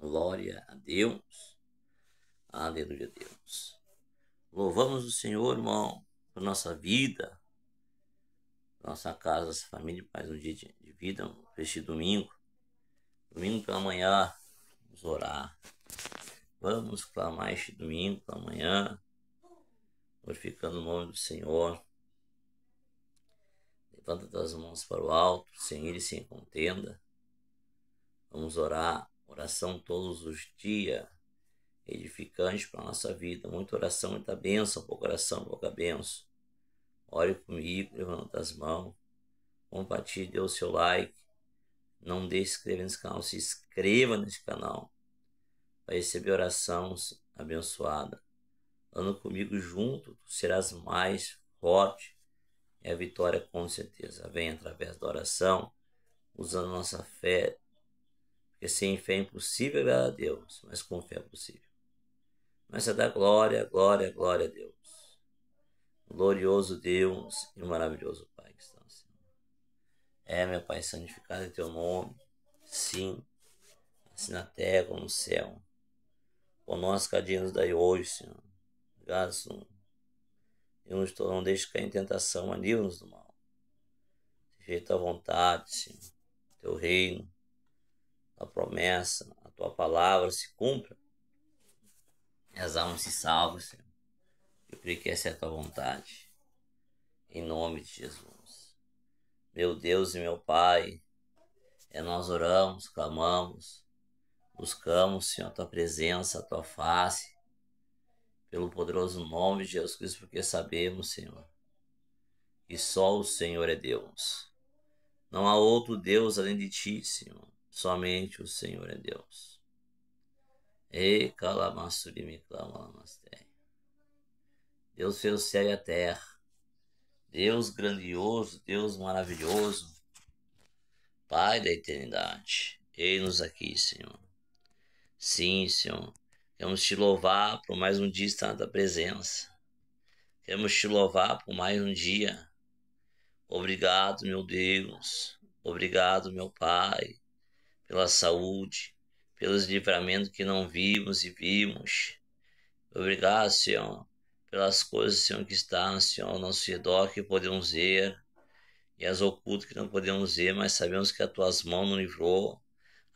Glória a Deus. Aleluia, Deus. Louvamos o Senhor, irmão, por nossa vida, nossa casa, nossa família, mais um dia de vida, este domingo. Domingo pela manhã, vamos orar. Vamos clamar este domingo pela manhã, glorificando o nome do Senhor. Levanta as mãos para o alto, sem ir e sem contenda. Vamos orar Oração todos os dias, edificante para a nossa vida. Muita oração, muita bênção, pouca oração, pouca bênção. Ore comigo, levanta as mãos. Compartilhe, dê o seu like. Não deixe de inscrever nesse canal, se inscreva nesse canal. Para receber orações abençoadas. Ando comigo junto, tu serás mais forte. E a vitória com certeza vem através da oração, usando nossa fé porque sem fé é impossível agradar a Deus, mas com fé é possível. Mas é da glória, glória, glória a Deus. Glorioso Deus e maravilhoso Pai que está no céu. É, meu Pai, santificado em teu nome. Sim, assim na terra como no céu. Por nós, cada nos daí hoje, Senhor. Graças Deus, não deixe cair em tentação, mas nos do mal. Feita a vontade, Senhor. Teu reino a promessa, a tua palavra se cumpra. As almas se salvam, Senhor. Eu creio que essa é a tua vontade. Em nome de Jesus. Meu Deus e meu Pai, é nós oramos, clamamos, buscamos, Senhor, a tua presença, a tua face, pelo poderoso nome de Jesus Cristo, porque sabemos, Senhor, que só o Senhor é Deus. Não há outro Deus além de ti, Senhor. Somente o Senhor é Deus. E calamassuri Deus fez o céu e a terra. Deus grandioso, Deus maravilhoso. Pai da eternidade. Ei-nos aqui, Senhor. Sim, Senhor. Queremos te louvar por mais um dia estar na tua presença. Queremos te louvar por mais um dia. Obrigado, meu Deus. Obrigado, meu Pai pela saúde, pelos livramentos que não vimos e vimos. Obrigado, Senhor, pelas coisas, Senhor, que estão, Senhor, ao nosso redor que podemos ver e as ocultas que não podemos ver, mas sabemos que as tuas mãos nos livrou,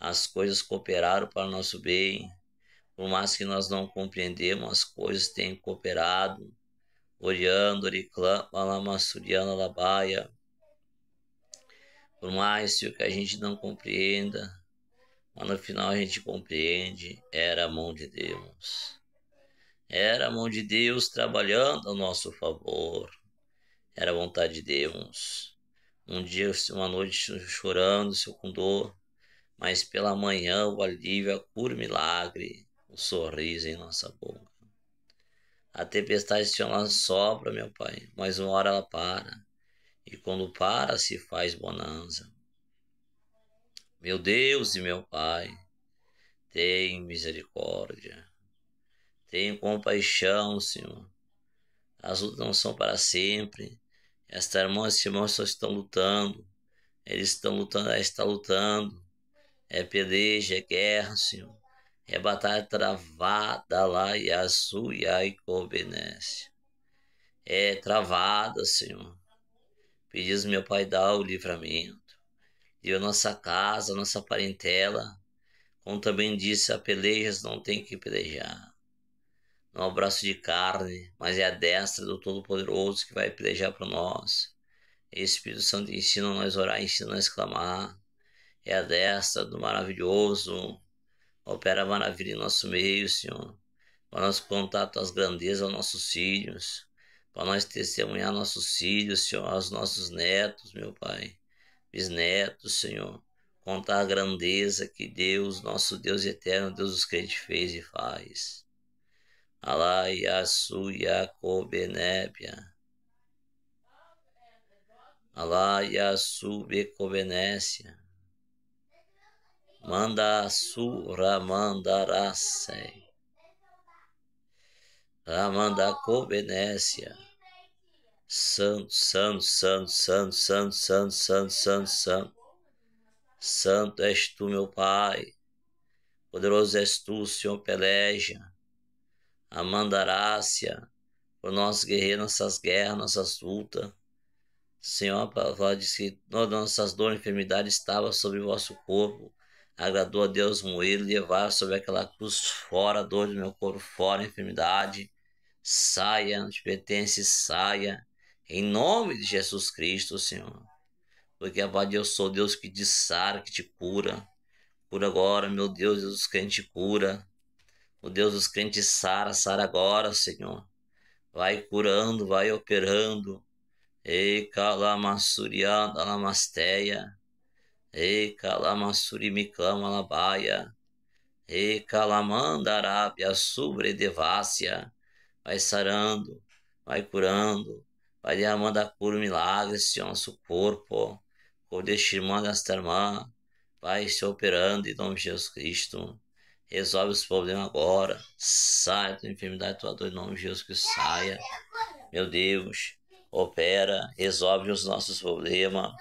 as coisas cooperaram para o nosso bem. Por mais que nós não compreendemos, as coisas têm cooperado. Oriando, Oriclã, Malamassuriana, Labaia. Por mais, Senhor, que a gente não compreenda, mas no final a gente compreende, era a mão de Deus. Era a mão de Deus trabalhando a nosso favor. Era a vontade de Deus. Um dia, uma noite chorando, seu com dor, mas pela manhã o alívio, a cura, o milagre, o sorriso em nossa boca. A tempestade se ela sopra, meu pai, mas uma hora ela para. E quando para, se faz bonança. Meu Deus e meu Pai, tem misericórdia, tem compaixão, Senhor. As lutas não são para sempre. Esta irmã esse irmão só estão lutando. Eles estão lutando, ela está lutando. É peleja, é guerra, Senhor. É batalha travada lá, e a sua e obedece. É travada, Senhor. Pedis, meu Pai, dá o livramento deu nossa casa, nossa parentela. Como também disse, a pelejas não tem que pelejar. Não é o braço de carne, mas é a destra do Todo-Poderoso que vai pelejar por nós. E Espírito Santo ensina nós orar, ensina nós clamar. É a destra do maravilhoso. Opera maravilha em nosso meio, Senhor. Para nós contar tuas grandezas aos nossos filhos. Para nós testemunhar nossos filhos, Senhor, aos nossos netos, meu Pai bisnetos, Senhor. Contar a grandeza que Deus, nosso Deus eterno, Deus dos crentes fez e faz. Alá Yasu Yakobenébia. Alá Yasu Becobenécia. Manda Suramandarase. Ramanda Cobenécia. Santo, santo, santo, santo, santo, santo, santo, santo, santo. Santo és tu, meu Pai. Poderoso és tu, Senhor, peleja. A mandarácia por nós guerreiros, nossas guerras, nossas lutas. Senhor, a palavra diz que todas nossas dores e enfermidades estavam sobre o vosso corpo. Agradou a Deus moer levar sobre aquela cruz fora a dor do meu corpo, fora a enfermidade. Saia, não te pertence, saia. Em nome de Jesus Cristo, Senhor. Porque, Pai, eu sou Deus que te sara, que te cura. Cura agora, meu Deus, Deus dos crentes cura. O Deus dos crentes sara, sara agora, Senhor. Vai curando, vai operando. E calamassurianda alamasteia. E calamassuri miclama labaia. E calamandarábia sobre devácia. Vai sarando, vai curando, vai derramando a cura, o milagre, Senhor, nosso corpo. Por deste irmão desta irmã. Vai se operando em nome de Jesus Cristo. Resolve os problemas agora. Saia da enfermidade, tua dor em nome de Jesus que saia. Meu Deus, opera, resolve os nossos problemas,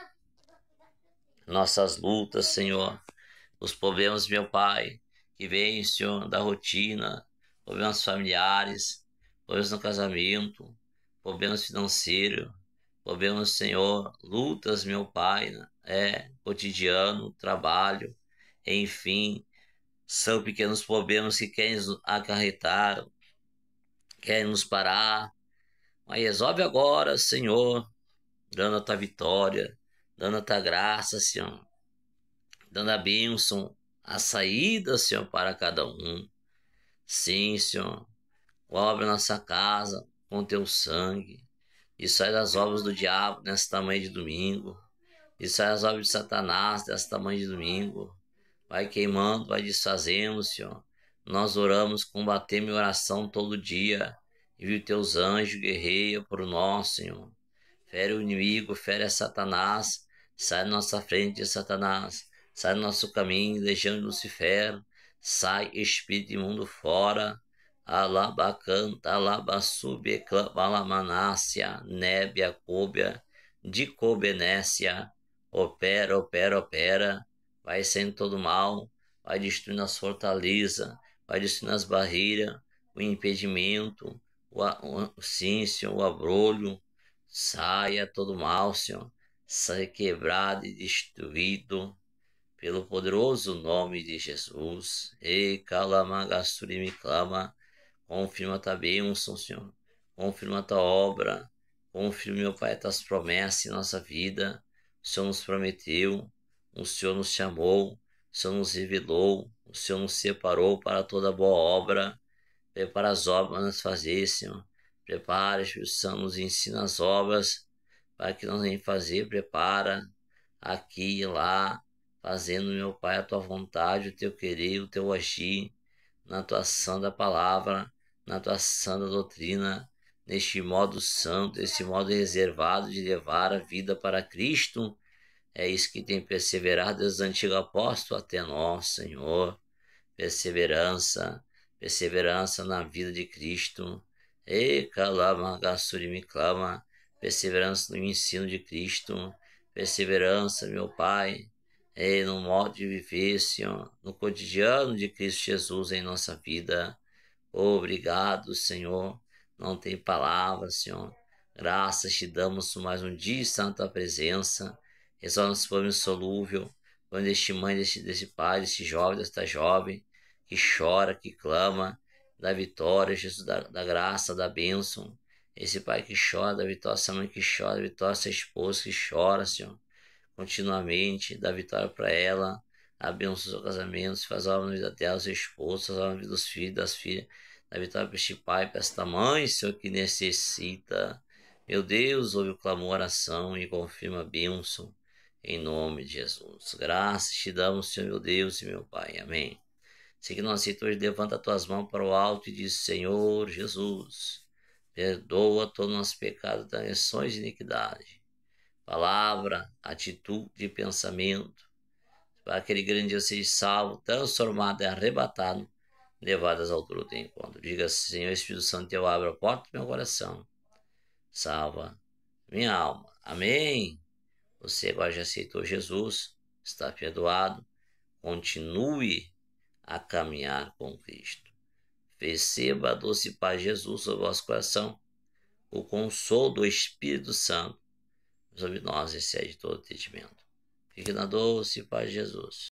nossas lutas, Senhor. Os problemas, meu Pai, que vêm, Senhor, da rotina, problemas familiares, problemas no casamento, problemas financeiros, problemas, Senhor, lutas, meu Pai, é cotidiano, trabalho, enfim, são pequenos problemas que querem nos acarretar, querem nos parar. Mas resolve agora, Senhor, dando a tua vitória, dando a tua graça, Senhor, dando a bênção, a saída, Senhor, para cada um. Sim, Senhor, obra nossa casa com teu sangue e sai das obras do diabo nesta manhã de domingo e sai das obras de Satanás nesta manhã de domingo vai queimando, vai desfazendo, Senhor. Nós oramos, combatemos em oração todo dia. E viu teus anjos guerreia por nós, Senhor. Fere o inimigo, fere a Satanás. Sai da nossa frente, Satanás. Sai do nosso caminho, legião de Lucifer. Sai, espírito imundo, fora. Alabacanta, alabassube, balamanácia, nébia, cóbia, de cobenécia. Opera, opera, opera vai saindo todo mal, vai destruindo as fortalezas, vai destruindo as barreiras, o impedimento, o, o, sim, Senhor, o abrolho, saia todo mal, Senhor, saia quebrado e destruído, pelo poderoso nome de Jesus. Ei, me clama, confirma tua bênção, Senhor, confirma tua obra, confirma, meu Pai, tuas promessas em nossa vida, o Senhor nos prometeu, o Senhor nos chamou, o Senhor nos revelou, o Senhor nos separou para toda boa obra. Prepara as obras para nos fazer, Senhor. Prepara, Espírito Santo, nos ensina as obras para que nós venhamos fazer. Prepara aqui e lá, fazendo, meu Pai, a tua vontade, o teu querer, o teu agir, na tua santa palavra, na tua santa doutrina, neste modo santo, esse modo reservado de levar a vida para Cristo é isso que tem perseverado desde o antigo apóstolo até nós, Senhor. Perseverança, perseverança na vida de Cristo. E Kalamagasuri me clama, perseverança no ensino de Cristo, perseverança, meu Pai, e no modo de viver, Senhor, no cotidiano de Cristo Jesus em nossa vida. Obrigado, Senhor. Não tem palavras, Senhor. Graças te damos mais um dia, Santa Presença. Resolve nosso problema insolúvel, quando deste mãe, deste, desse pai, deste jovem, desta jovem, que chora, que clama, da vitória, Jesus, da, da graça, da bênção. Esse pai que chora, da vitória, essa mãe que chora, da vitória, essa esposa que chora, Senhor, continuamente, dá vitória para ela, abençoa o seu casamento, faz a na vida dela, seu esposo, faz a vida dos filhos, das filhas, dá vitória para este pai, para esta mãe, Senhor, que necessita. Meu Deus, ouve o clamor, oração e confirma a bênção em nome de Jesus. Graças te damos, Senhor meu Deus e meu Pai. Amém. Seguindo a hoje, levanta tuas mãos para o alto e diz: Senhor Jesus, perdoa todos os nossos pecados, transgressões e iniquidade. Palavra, atitude pensamento. Para aquele grande dia seja salvo, transformado e arrebatado, levado às alturas do encontro. Diga, Senhor Espírito Santo, eu abro a porta do meu coração. Salva minha alma. Amém. Você agora já aceitou Jesus, está perdoado. Continue a caminhar com Cristo. Receba a doce paz Jesus sobre o vosso coração, o consolo do Espírito Santo sobre nós excede todo entendimento. Fique na doce paz de Jesus.